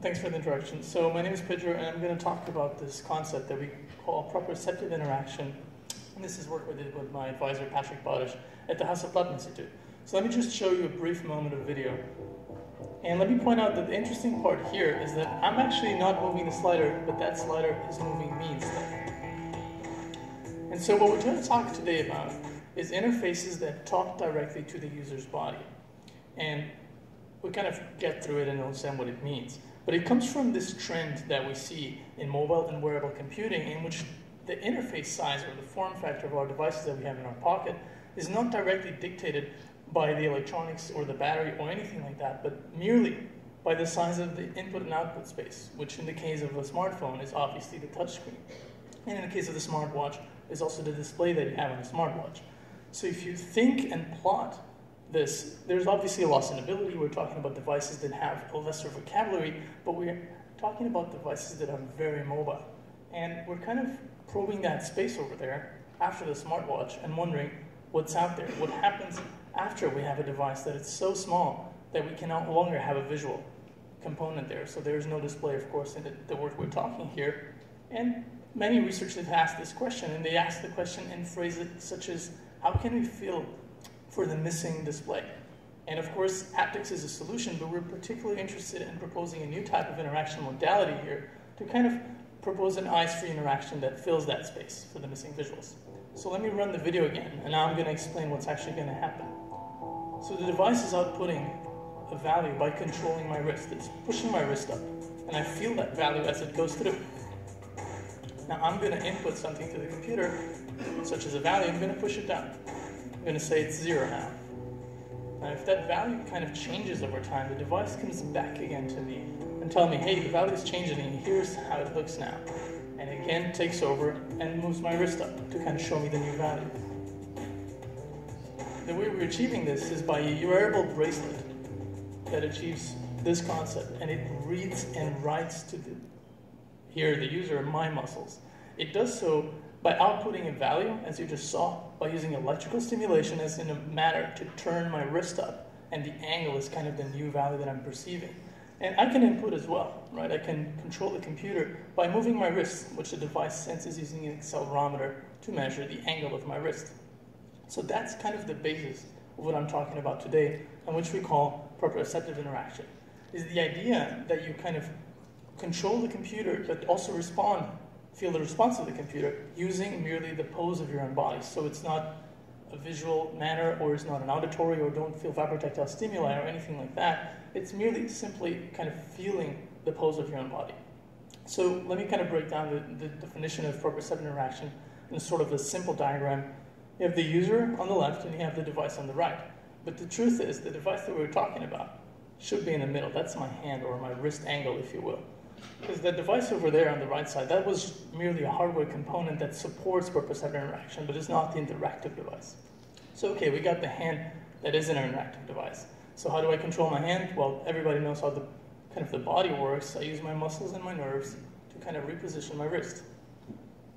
thanks for the introduction. So my name is Pedro, and I'm going to talk about this concept that we call proprioceptive interaction. And this is work we did with my advisor, Patrick Baudisch, at the Hasso Plattner Institute. So let me just show you a brief moment of video. And let me point out that the interesting part here is that I'm actually not moving the slider, but that slider is moving me instead. And so what we're going to talk today about is interfaces that talk directly to the user's body. And we kind of get through it and understand what it means. But it comes from this trend that we see in mobile and wearable computing in which the interface size or the form factor of our devices that we have in our pocket is not directly dictated by the electronics or the battery or anything like that, but merely by the size of the input and output space, which in the case of a smartphone is obviously the touchscreen. And in the case of the smartwatch, is also the display that you have on the smartwatch. So if you think and plot this, there's obviously a loss in ability. We're talking about devices that have a lesser vocabulary, but we're talking about devices that are very mobile. And we're kind of probing that space over there after the smartwatch and wondering what's out there, what happens after we have a device that is so small that we can no longer have a visual component there. So there's no display, of course, in the, the work we're talking here. And many researchers have asked this question, and they ask the question in phrases such as, how can we feel for the missing display? And of course, haptics is a solution, but we're particularly interested in proposing a new type of interaction modality here to kind of propose an eyes-free interaction that fills that space for the missing visuals. So let me run the video again, and now I'm going to explain what's actually going to happen. So the device is outputting a value by controlling my wrist. It's pushing my wrist up, and I feel that value as it goes through. Now I'm going to input something to the computer, such as a value, I'm going to push it down. I'm going to say it's zero now. Now if that value kind of changes over time, the device comes back again to me and tell me, hey, the value is changing and here's how it looks now. And again takes over and moves my wrist up to kind of show me the new value the way we're achieving this is by a wearable bracelet that achieves this concept, and it reads and writes to the here the user my muscles. It does so by outputting a value, as you just saw, by using electrical stimulation as in a manner to turn my wrist up, and the angle is kind of the new value that I'm perceiving. And I can input as well, right? I can control the computer by moving my wrist, which the device senses using an accelerometer to measure the angle of my wrist. So that's kind of the basis of what I'm talking about today, and which we call proprioceptive interaction. Is the idea that you kind of control the computer, but also respond, feel the response of the computer using merely the pose of your own body. So it's not a visual manner, or it's not an auditory, or don't feel vibrotactile stimuli, or anything like that. It's merely simply kind of feeling the pose of your own body. So let me kind of break down the, the definition of proprioceptive interaction in sort of a simple diagram you have the user on the left and you have the device on the right. But the truth is, the device that we are talking about should be in the middle. That's my hand or my wrist angle, if you will. Because the device over there on the right side, that was merely a hardware component that supports proprioceptive interaction, but is not the interactive device. So, okay, we got the hand that is an interactive device. So how do I control my hand? Well, everybody knows how the kind of the body works. I use my muscles and my nerves to kind of reposition my wrist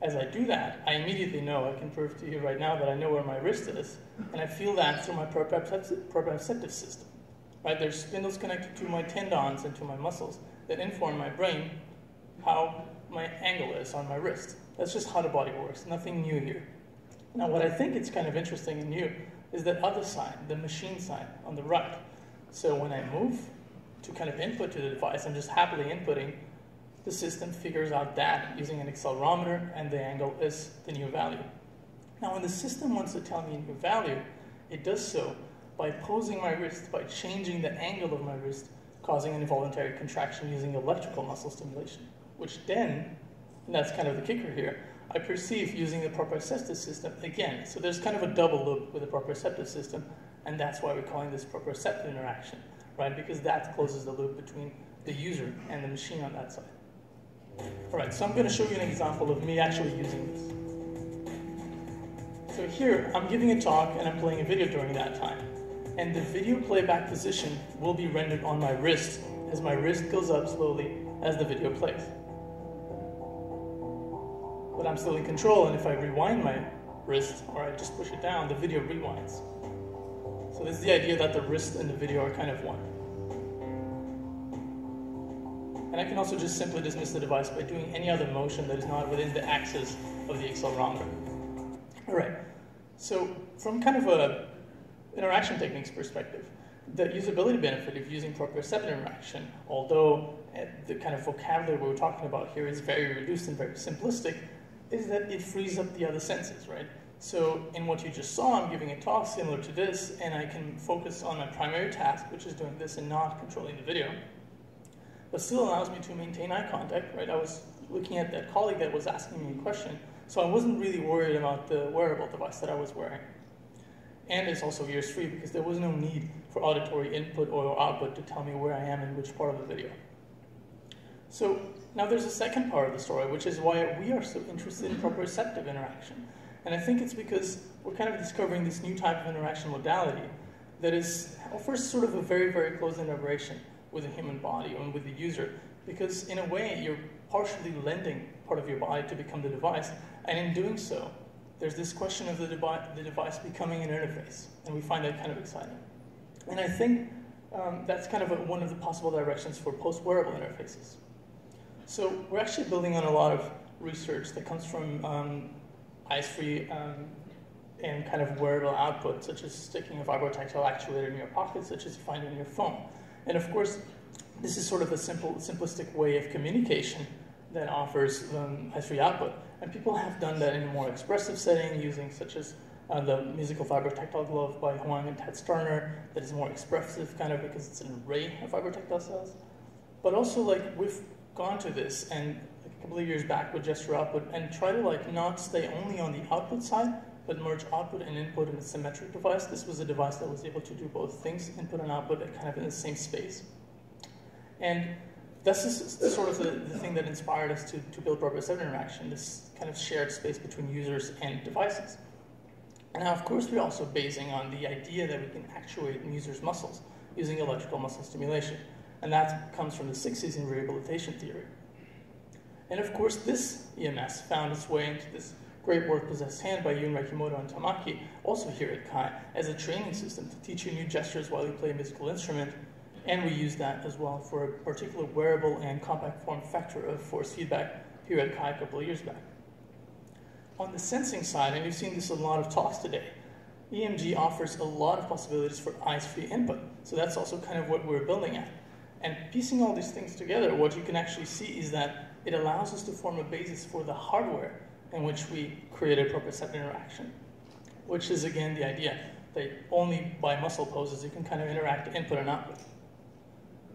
as I do that, I immediately know, I can prove to you right now that I know where my wrist is, and I feel that through my proprioceptive system. Right? There's spindles connected to my tendons and to my muscles that inform my brain how my angle is on my wrist. That's just how the body works, nothing new here. Now, what I think is kind of interesting and new is that other side, the machine side on the right. So when I move to kind of input to the device, I'm just happily inputting the system figures out that using an accelerometer and the angle is the new value. Now when the system wants to tell me a new value, it does so by posing my wrist, by changing the angle of my wrist, causing an involuntary contraction using electrical muscle stimulation, which then, and that's kind of the kicker here, I perceive using the proprioceptive system again. So there's kind of a double loop with the proprioceptive system, and that's why we're calling this proprioceptive interaction, right? Because that closes the loop between the user and the machine on that side. All right, so I'm going to show you an example of me actually using this. So here, I'm giving a talk and I'm playing a video during that time. And the video playback position will be rendered on my wrist as my wrist goes up slowly as the video plays. But I'm still in control, and if I rewind my wrist or I just push it down, the video rewinds. So this is the idea that the wrist and the video are kind of one. And I can also just simply dismiss the device by doing any other motion that is not within the axis of the accelerometer. All right, so from kind of a interaction techniques perspective, the usability benefit of using proprioceptive interaction, although uh, the kind of vocabulary we are talking about here is very reduced and very simplistic, is that it frees up the other senses, right? So in what you just saw, I'm giving a talk similar to this, and I can focus on my primary task, which is doing this and not controlling the video, but still allows me to maintain eye contact, right? I was looking at that colleague that was asking me a question, so I wasn't really worried about the wearable device that I was wearing. And it's also ears free because there was no need for auditory input or output to tell me where I am in which part of the video. So now there's a second part of the story, which is why we are so interested in proprioceptive interaction. And I think it's because we're kind of discovering this new type of interaction modality that is offers sort of a very, very close integration with the human body and with the user. Because in a way, you're partially lending part of your body to become the device, and in doing so, there's this question of the, the device becoming an interface, and we find that kind of exciting. And I think um, that's kind of a, one of the possible directions for post-wearable interfaces. So we're actually building on a lot of research that comes from um, eyes-free um, and kind of wearable output, such as sticking a vibrotactile actuator in your pocket, such as you find in your phone. And of course, this is sort of a simple, simplistic way of communication that offers um, eyes-free output. And people have done that in a more expressive setting using such as uh, the musical fiber vibrotactile glove by Huang and Thad Starner that is more expressive kind of because it's an array of fiber vibrotactile cells. But also like we've gone to this and like, a couple of years back with gesture output and try to like not stay only on the output side, but merge output and input in a symmetric device. This was a device that was able to do both things, input and output, kind of in the same space. And this is sort of the, the thing that inspired us to, to build proprioceptive interaction, this kind of shared space between users and devices. And now, of course, we're also basing on the idea that we can actuate users' muscles using electrical muscle stimulation. And that comes from the 60s in rehabilitation theory. And of course, this EMS found its way into this great work possessed hand by Jun Rekimoto and Tamaki, also here at CHI, as a training system to teach you new gestures while you play a musical instrument and we use that as well for a particular wearable and compact form factor of force feedback here at CHI a couple of years back. On the sensing side, and you've seen this in a lot of talks today, EMG offers a lot of possibilities for eyes-free input. So that's also kind of what we're building at. And piecing all these things together, what you can actually see is that it allows us to form a basis for the hardware in which we create a proprioceptive interaction, which is again the idea that only by muscle poses you can kind of interact input and output.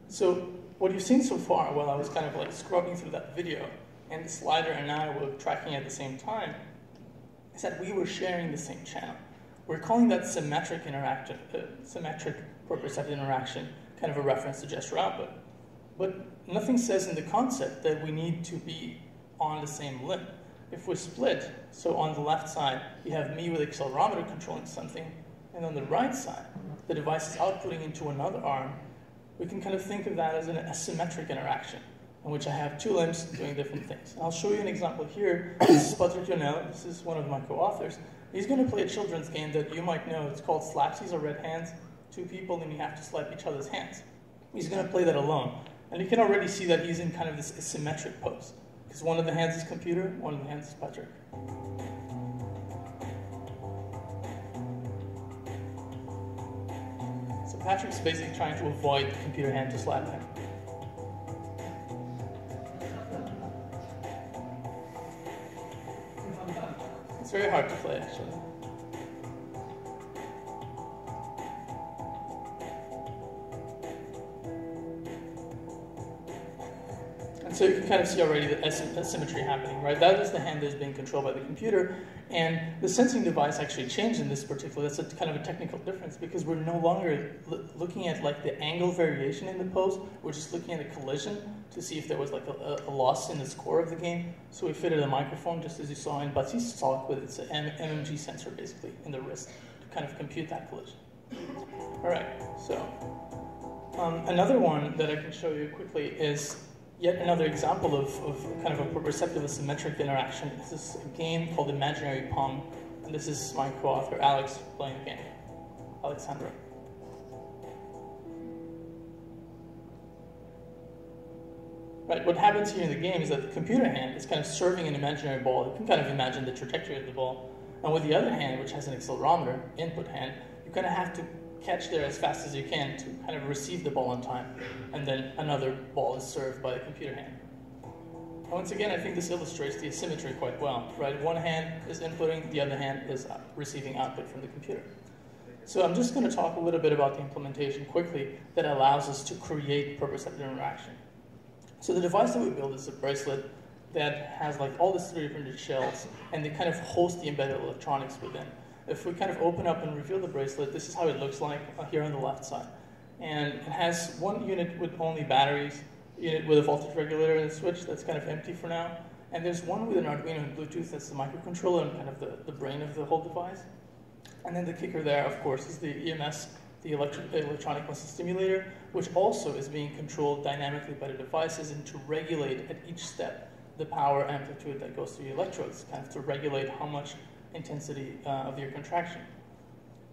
So what you've seen so far, while I was kind of like scrubbing through that video, and the slider and I were tracking at the same time, is that we were sharing the same channel. We're calling that symmetric interaction, uh, symmetric proprioceptive interaction, kind of a reference to gesture output. But nothing says in the concept that we need to be on the same limb. If we're split, so on the left side, you have me with accelerometer controlling something, and on the right side, the device is outputting into another arm we can kind of think of that as an asymmetric interaction in which I have two limbs doing different things. I'll show you an example here. This is Patrick Jonell. This is one of my co-authors. He's going to play a children's game that you might know. It's called Slapsies or Red Hands. Two people and you have to slap each other's hands. He's going to play that alone. And you can already see that he's in kind of this asymmetric pose. Because one of the hands is computer, one of the hands is Patrick. Patrick's basically trying to avoid the computer hand to slap him. It's very hard to play, actually. So you can kind of see already the asymmetry happening, right? That is the hand that is being controlled by the computer, and the sensing device actually changed in this particular. That's a kind of a technical difference because we're no longer looking at like the angle variation in the pose. We're just looking at a collision to see if there was like a, a loss in the score of the game. So we fitted a microphone, just as you saw in Baptiste's talk, with its MMG sensor basically in the wrist to kind of compute that collision. All right, so um, another one that I can show you quickly is yet another example of, of kind of a proprioceptive asymmetric interaction. This is a game called Imaginary Palm, and this is my co-author Alex playing the game. Alexandra. Right, what happens here in the game is that the computer hand is kind of serving an imaginary ball. You can kind of imagine the trajectory of the ball. And with the other hand, which has an accelerometer, input hand, you kind of have to catch there as fast as you can to kind of receive the ball on time. And then another ball is served by the computer hand. Once again, I think this illustrates the asymmetry quite well, right? One hand is inputting, the other hand is uh, receiving output from the computer. So I'm just going to talk a little bit about the implementation quickly that allows us to create proprioceptive interaction. So the device that we build is a bracelet that has like all the 3D printed shells and they kind of host the embedded electronics within. If we kind of open up and reveal the bracelet, this is how it looks like uh, here on the left side. And it has one unit with only batteries, unit with a voltage regulator and a switch that's kind of empty for now. And there's one with an Arduino and Bluetooth that's the microcontroller and kind of the, the brain of the whole device. And then the kicker there, of course, is the EMS, the electronic muscle stimulator, which also is being controlled dynamically by the devices and to regulate at each step the power amplitude that goes through the electrodes, kind of to regulate how much intensity uh, of your contraction.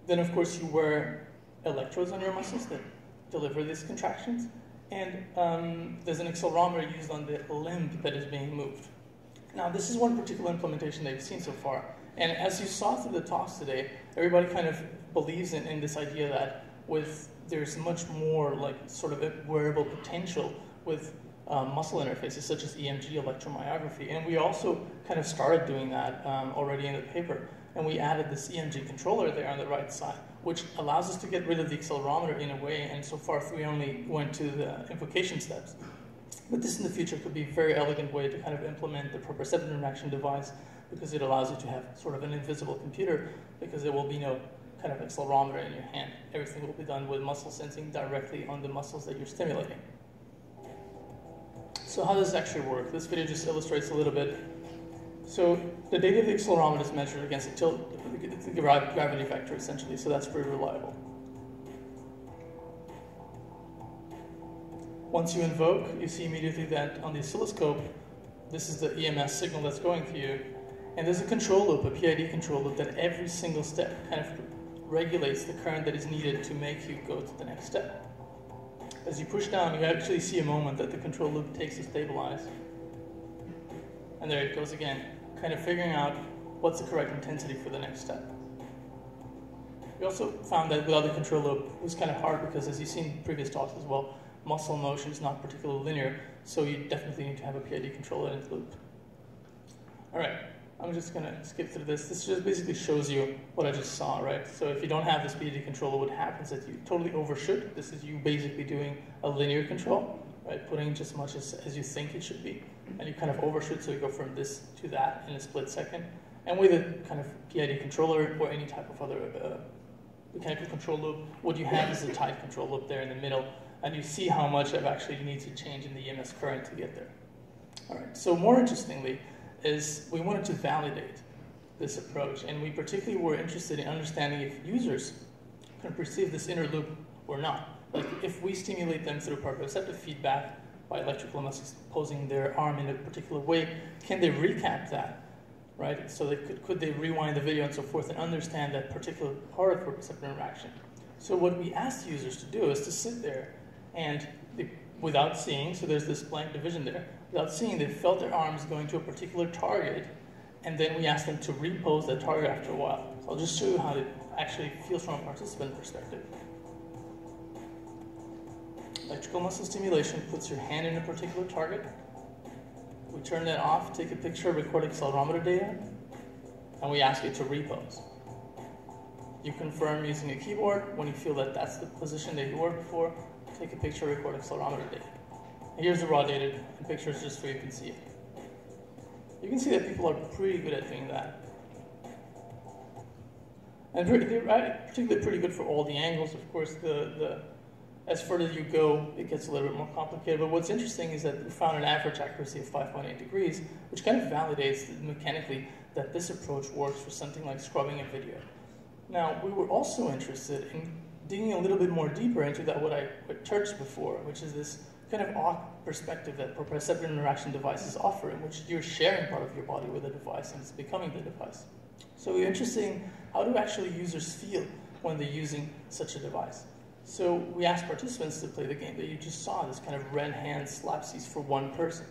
Then, of course, you wear electrodes on your muscles that deliver these contractions, and um, there's an accelerometer used on the limb that is being moved. Now, this is one particular implementation that you've seen so far, and as you saw through the talks today, everybody kind of believes in, in this idea that with there's much more like sort of a wearable potential with um, muscle interfaces such as EMG electromyography. And we also kind of started doing that um, already in the paper. And we added this EMG controller there on the right side, which allows us to get rid of the accelerometer in a way. And so far, we only went to the invocation steps. But this in the future could be a very elegant way to kind of implement the proprioceptive interaction device because it allows you to have sort of an invisible computer because there will be no kind of accelerometer in your hand. Everything will be done with muscle sensing directly on the muscles that you're stimulating. So how does this actually work? This video just illustrates a little bit. So the data of the accelerometer is measured against the tilt, the gravity vector essentially, so that's pretty reliable. Once you invoke, you see immediately that on the oscilloscope, this is the EMS signal that's going through you. And there's a control loop, a PID control loop, that every single step kind of regulates the current that is needed to make you go to the next step. As you push down, you actually see a moment that the control loop takes to stabilize. And there it goes again, kind of figuring out what's the correct intensity for the next step. We also found that without the control loop, it was kind of hard because, as you've seen in previous talks as well, muscle motion is not particularly linear, so you definitely need to have a PID controller in the loop. All right, I'm just going to skip through this. This just basically shows you what I just saw, right? So if you don't have this PID controller, what happens is you totally overshoot. This is you basically doing a linear control, right? Putting just as much as, as you think it should be. And you kind of overshoot, so you go from this to that in a split second. And with a kind of PID controller or any type of other uh, mechanical control loop, what you have is a tight control loop there in the middle, and you see how much of actually you need to change in the EMS current to get there. All right, so more interestingly, is we wanted to validate this approach, and we particularly were interested in understanding if users can perceive this inner loop or not. Like if we stimulate them through proprioceptive feedback by electrical muscles posing their arm in a particular way, can they recap that? Right? So they could, could they rewind the video and so forth and understand that particular part of proprioceptive interaction? So what we asked users to do is to sit there and they, without seeing, so there's this blank division there, without seeing, they felt their arms going to a particular target, and then we asked them to repose that target after a while. So I'll just show you how it actually feels from a participant perspective. Electrical muscle stimulation puts your hand in a particular target. We turn that off, take a picture, record accelerometer data, and we ask you to repose. You confirm using a keyboard. When you feel that that's the position that you worked for, take a picture, record accelerometer data. Here's the raw data and pictures just so you can see it. You can see that people are pretty good at doing that. And they're particularly pretty good for all the angles. Of course, the, the as further you go, it gets a little bit more complicated. But what's interesting is that we found an average accuracy of 5.8 degrees, which kind of validates mechanically that this approach works for something like scrubbing a video. Now, we were also interested in digging a little bit more deeper into that what I touched before, which is this kind of odd perspective that proprioceptive interaction devices offer, in which you're sharing part of your body with a device and it's becoming the device. So we're interested in how do actually users feel when they're using such a device. So we asked participants to play the game that you just saw, this kind of red hand slapsies for one person.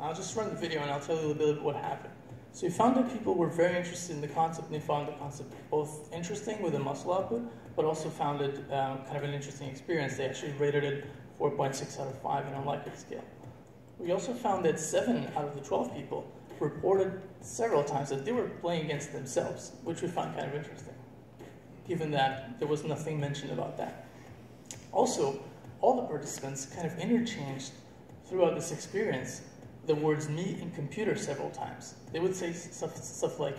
I'll just run the video and I'll tell you a little bit what happened. So we found that people were very interested in the concept and they found the concept both interesting with the muscle output, but also found it um, kind of an interesting experience. They actually rated it 4.6 out of 5 in a Likert scale. We also found that 7 out of the 12 people reported several times that they were playing against themselves, which we found kind of interesting, given that there was nothing mentioned about that. Also, all the participants kind of interchanged throughout this experience the words me and computer several times. They would say stuff, stuff like,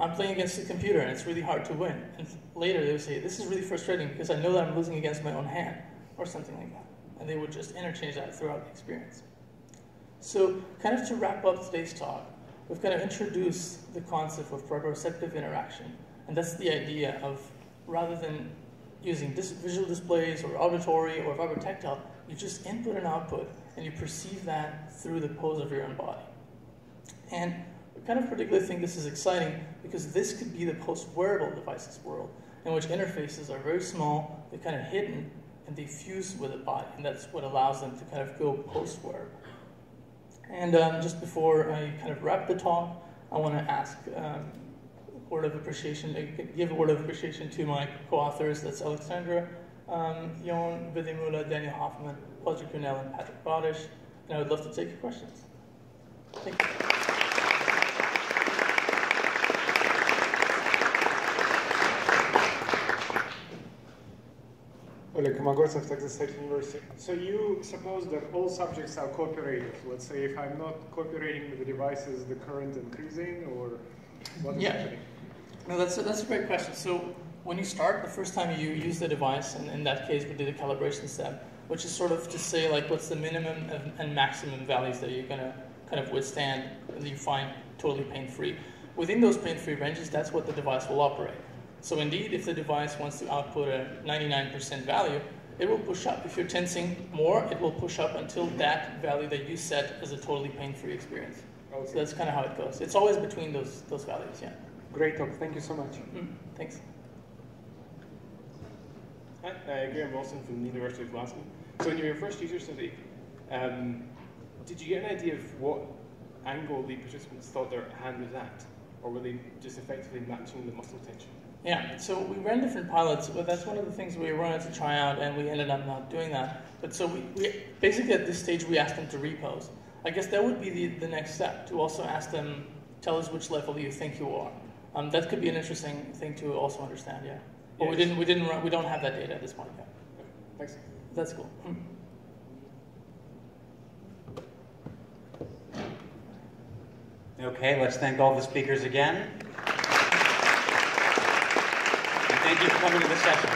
I'm playing against a computer and it's really hard to win. And later they would say, this is really frustrating because I know that I'm losing against my own hand, or something like that. And they would just interchange that throughout the experience. So, kind of to wrap up today's talk, we've kind of introduced the concept of proprioceptive interaction. And that's the idea of rather than using dis visual displays or auditory or vibrotactile, you just input and output and you perceive that through the pose of your own body. And I kind of particularly think this is exciting because this could be the post-wearable devices world, in which interfaces are very small, they're kind of hidden, and they fuse with the body, and that's what allows them to kind of go post-wearable. And um, just before I kind of wrap the talk, I want to ask um, a word of appreciation, give a word of appreciation to my co-authors, that's Alexandra, um, Jon Vedimula, Daniel Hoffmann, Patrick Jonell, and Patrick Baudisch, and I would love to take your questions. Thank you. Oleg Texas State University. So you suppose that all subjects are cooperative. Let's say if I'm not cooperating with the device, is the current increasing or what is yeah. happening? No, that's a, that's a great question. So when you start, the first time you use the device, and in that case we did a calibration step, which is sort of to say like what's the minimum and maximum values that you're gonna kind of withstand that you find totally pain-free. Within those pain-free ranges, that's what the device will operate. So indeed, if the device wants to output a 99% value, it will push up. If you're tensing more, it will push up until that value that you set as a totally pain-free experience. Okay. So that's kind of how it goes. It's always between those those values, yeah. Great talk. Thank you so much. Mm, thanks. Hi, uh, Graham Wilson from the University of Glasgow. So in your first user study, um, did you get an idea of what angle the participants thought their hand was at? Or were they just effectively matching the muscle tension? Yeah, so we ran different pilots, but that's one of the things we wanted to try out, and we ended up not doing that. But so we, we basically at this stage we asked them to repose. I guess that would be the, the next step to also ask them, tell us which level you think you are. Um, that could be an interesting thing to also understand, yeah. But we didn't. We didn't. Run, we don't have that data at this point yet. Thanks. That's cool. Hmm. Okay, let's thank all the speakers again. And thank you for coming to the session.